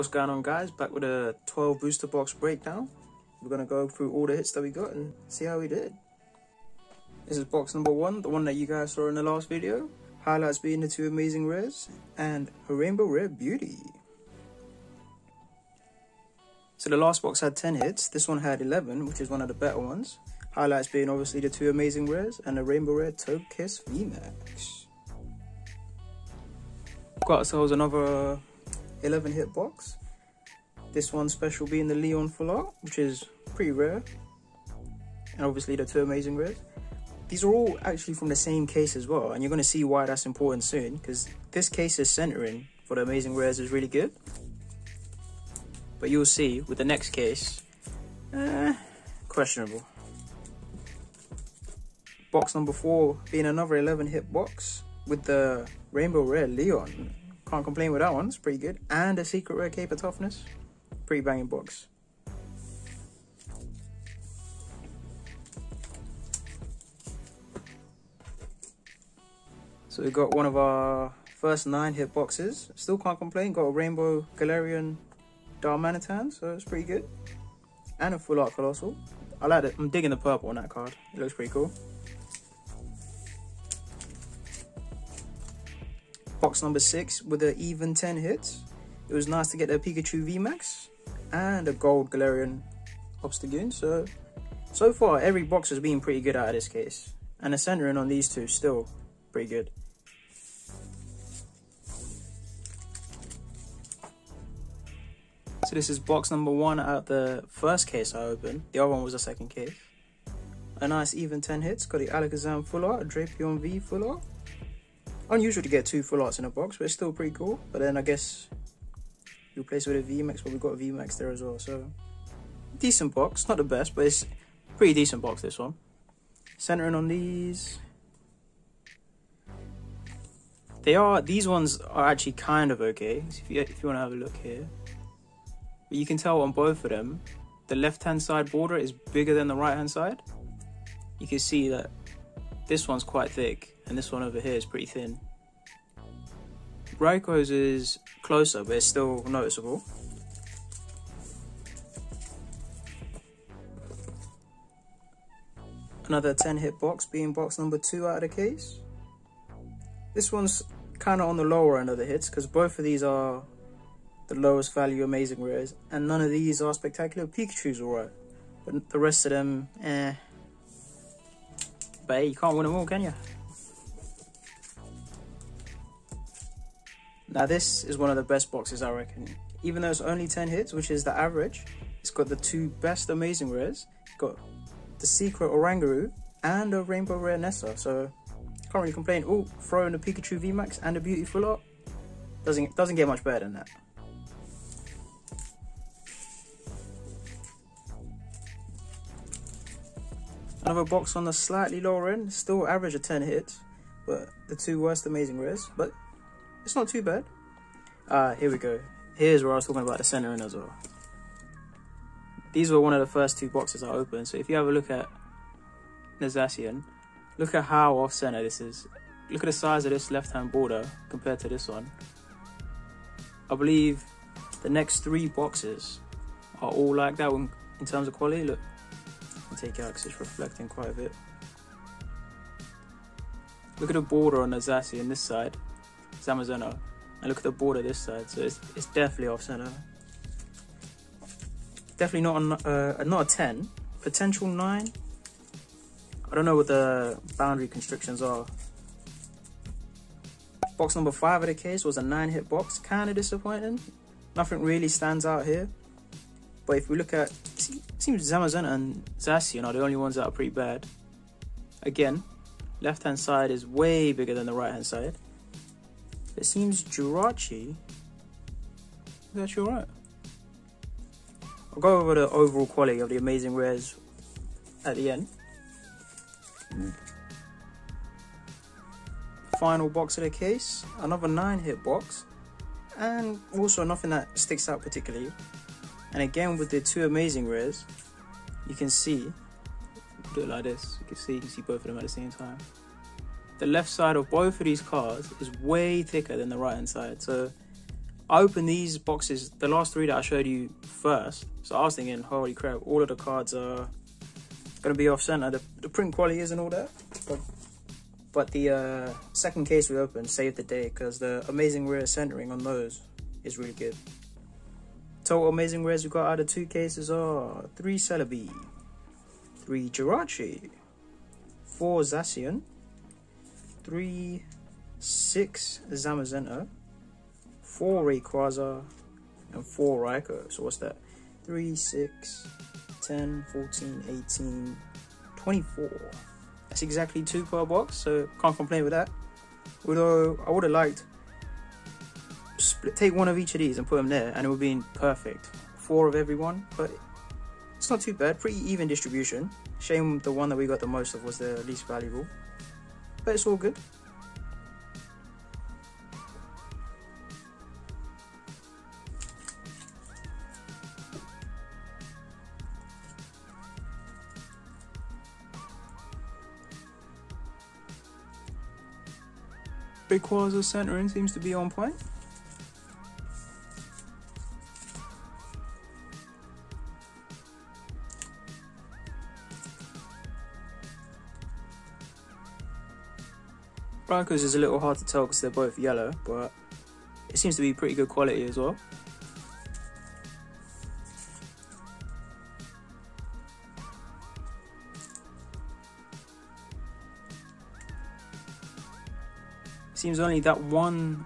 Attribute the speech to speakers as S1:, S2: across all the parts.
S1: What's going on guys? Back with a 12 booster box breakdown. We're to go through all the hits that we got and see how we did. This is box number one, the one that you guys saw in the last video. Highlights being the two amazing rares and a rainbow rare beauty. So the last box had 10 hits, this one had 11, which is one of the better ones. Highlights being obviously the two amazing rares and a rainbow rare Togekiss VMAX. Got ourselves another 11 hit box. This one special being the Leon Full Art, which is pretty rare. And obviously the two amazing rares. These are all actually from the same case as well, and you're going to see why that's important soon, because this case's centering for the amazing rares is really good. But you'll see with the next case, eh, questionable. Box number four being another 11 hit box with the Rainbow Rare Leon. Can't complain with that one, it's pretty good. And a Secret Rare Cape of Toughness. Pretty banging box. So we got one of our first nine hit boxes. Still can't complain. Got a Rainbow Galarian Darmanitan, so it's pretty good. And a Full Art Coalossal. I like it. I'm digging the purple on that card. It looks pretty cool. Box number six with an even 10 hits. It was nice to get a Pikachu VMAX and a gold Galarian Obstagoon. So, so far every box has been pretty good out of this case. And the centering on these two still pretty good. So this is box number one out of the first case I opened. The other one was the second case. A nice even 10 hits. Got the Alakazam full art, Drapion V full art, Unusual to get two full arts in a box, but it's still pretty cool. But then I guess you replace it with a VMAX, but we've got a VMAX there as well. So decent box, not the best, but it's pretty decent box this one. Centering on these. They are, these ones are actually kind of okay. If you, if you want to have a look here. But you can tell on both of them, the left hand side border is bigger than the right hand side. You can see that this one's quite thick and this one over here is pretty thin. Raikou's is closer, but it's still noticeable. Another 10 hit box being box number 2 out of the case. This one's kind of on the lower end of the hits because both of these are the lowest value amazing rares and none of these are spectacular. Pikachu's alright, but the rest of them, eh. You can't win them all, can you? Now this is one of the best boxes I reckon. Even though it's only 10 hits, which is the average, it's got the two best amazing rares. Got the secret Oranguru and a rainbow rare Nessa, so can't really complain. Oh, throw in a Pikachu VMAX and a beautiful art. Doesn't doesn't get much better than that. Another box on the slightly lower end, still average of 10 hits, but the two worst amazing rares, but it's not too bad. Uh, here we go. Here's where I was talking about the centering as well. These were one of the first two boxes I opened. So if you have a look at Nazacian, look at how off center this is. Look at the size of this left hand border compared to this one. I believe the next three boxes are all like that one in terms of quality. Look, Out because it's reflecting quite a bit. Look at the border on the on this side Zamazenta. And look at the border this side, so it's, it's definitely off center. Definitely not a, uh, not a 10. Potential 9. I don't know what the boundary constrictions are. Box number 5 of the case was a 9 hit box. Kind of disappointing. Nothing really stands out here. But if we look at, it seems Zamazenta and Zacian are the only ones that are pretty bad. Again, left hand side is way bigger than the right hand side. It seems Jirachi is actually alright. I'll go over the overall quality of the amazing rares at the end. Final box of the case, another 9 hit box, and also nothing that sticks out particularly. And again with the two amazing rares, you can see, do it like this, you can see, you can see both of them at the same time the left side of both of these cards is way thicker than the right hand side. So I opened these boxes, the last three that I showed you first. So I was thinking, holy crap, all of the cards are gonna be off center. The, the print quality isn't all that, but but the uh, second case we opened saved the day because the amazing rare centering on those is really good. Total amazing rares we got out of two cases are three Celebi, three Jirachi, four Zacian, three six Zamazenta, four Rayquaza, and four Raikou. So what's that? 3, 6, 10, 14, 18, 24. That's exactly two per box, so can't complain with that. Although I would have liked split, take one of each of these and put them there, and it would be perfect. Four of every one, but it's not too bad. Pretty even distribution. Shame the one that we got the most of was the least valuable, but it's all good. Rayquaza centering seems to be on point. Raikou's is a little hard to tell because they're both yellow, but it seems to be pretty good quality as well. Seems only that one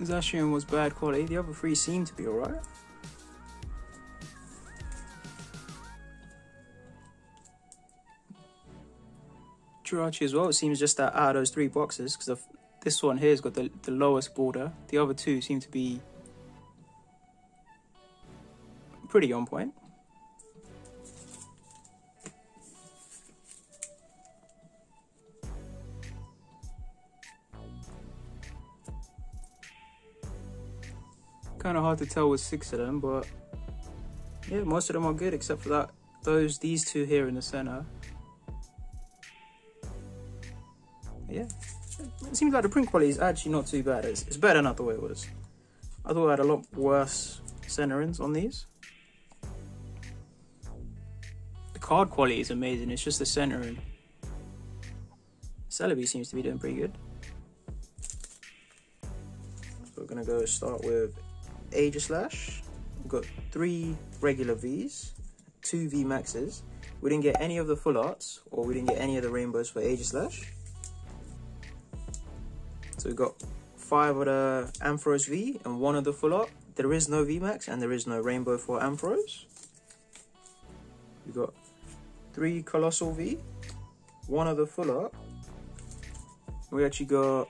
S1: Zacian was bad quality. The other three seem to be alright. Jirachi as well. It seems just that out of those three boxes, because this one here has got the, the lowest border. The other two seem to be pretty on point. Kind of hard to tell with six of them, but yeah, most of them are good except for that. Those, these two here in the center. Seems like the print quality is actually not too bad. It's, it's better than I thought it was. I thought I had a lot worse centerings on these. The card quality is amazing. It's just the centering. Celebi seems to be doing pretty good. So we're gonna go start with Aegislash. We've got three regular Vs, two V Maxes. We didn't get any of the full arts, or we didn't get any of the rainbows for Aegislash. So we've got five of the Ampharos V and one of the full art. There is no V Max and there is no rainbow for Ampharos. We've got three Coalossal V, one of the full art. We actually got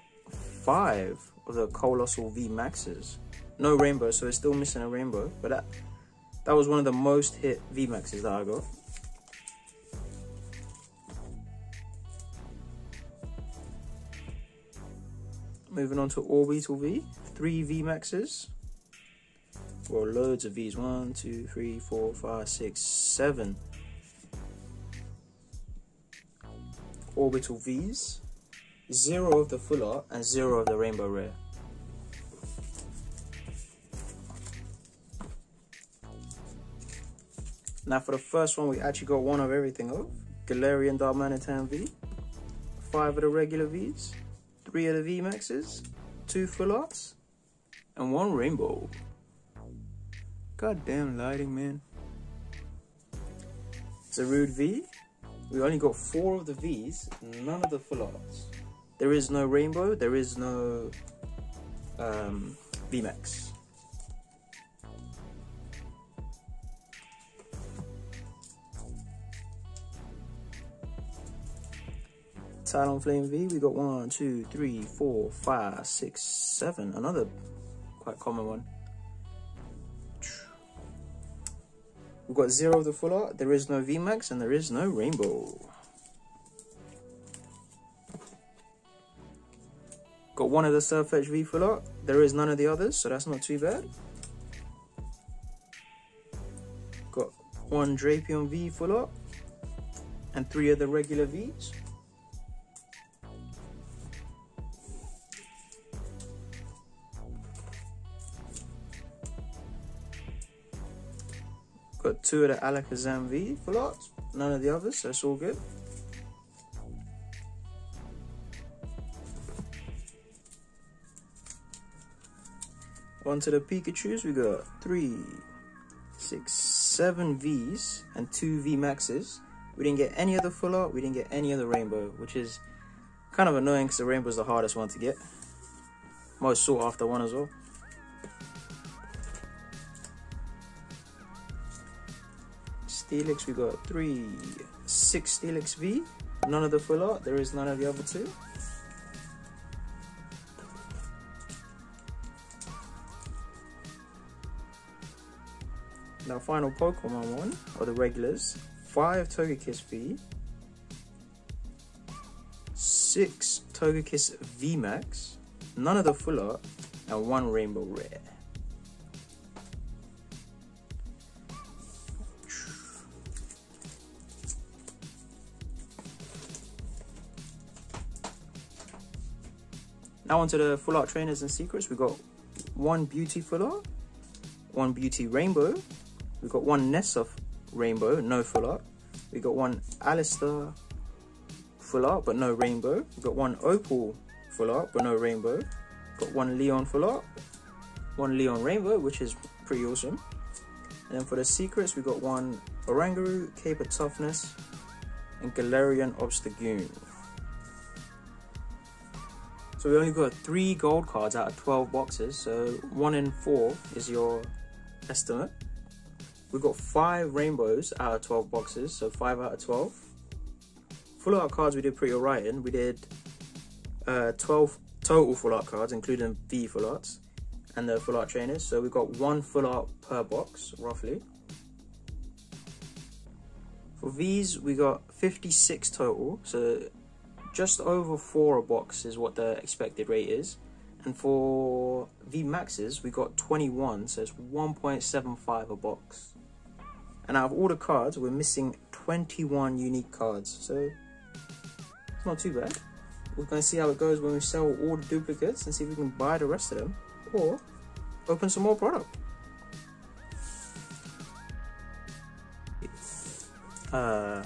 S1: five of the Coalossal V Maxes no rainbow, so it's still missing a rainbow. But that that was one of the most hit VMAXs that I got. Moving on to Orbeetle V, three V maxes. Or loads of Vs. One, two, three, four, five, six, seven. Orbeetle Vs. Zero of the full art and zero of the rainbow rare. Now for the first one, we actually got one of everything of. Galarian Darmanitan V, five of the regular Vs, three of the two full arts, and one rainbow. Goddamn lighting, man. It's a rude V, we only got four of the Vs, none of the full arts. There is no rainbow, there is no um, VMAX. Talonflame V, we got one, two, three, four, five, six, seven. Another quite common one. We've got zero of the full art, there is no VMAX, and there is no rainbow. Got one of the Sirfetch'd V full art, there is none of the others, so that's not too bad. Got one Drapion V full art, and three of the regular Vs. Got two of the Alakazam V full arts, none of the others, so it's all good. Onto the Pikachus, we got three, six, seven Vs and two V Maxes. We didn't get any of the full art, we didn't get any of the rainbow, which is kind of annoying because the rainbow is the hardest one to get. Most sought after one as well. Steelix, we got three, six Steelix V. None of the full art, there is none of the other two. Now, final Pokemon one, or the regulars, five Togekiss V, six Togekiss VMAX, none of the full art, and one Rainbow Rare. Now onto the full art trainers and secrets. We've got one beauty full art, one beauty rainbow. We've got one Nessa rainbow, no full art. We've got one Allister full art, but no rainbow. We've got one Opal full art, but no rainbow. We've Got one Leon full art, one Leon rainbow, which is pretty awesome. And then for the secrets, we got one Oranguru, Cape of Toughness, and Galarian Obstagoon. So we only got three gold cards out of 12 boxes, so one in four is your estimate. We got five rainbows out of 12 boxes, so five out of 12. Full art cards we did pretty alright in. We did uh, 12 total full art cards, including V full arts and the full art trainers. So we got one full art per box, roughly. For V's, we got 56 total, so just over four a box is what the expected rate is. And for V Maxes, we got 21, so it's 1.75 a box. And out of all the cards, we're missing 21 unique cards, so it's not too bad. We're going to see how it goes when we sell all the duplicates and see if we can buy the rest of them or open some more product. Uh,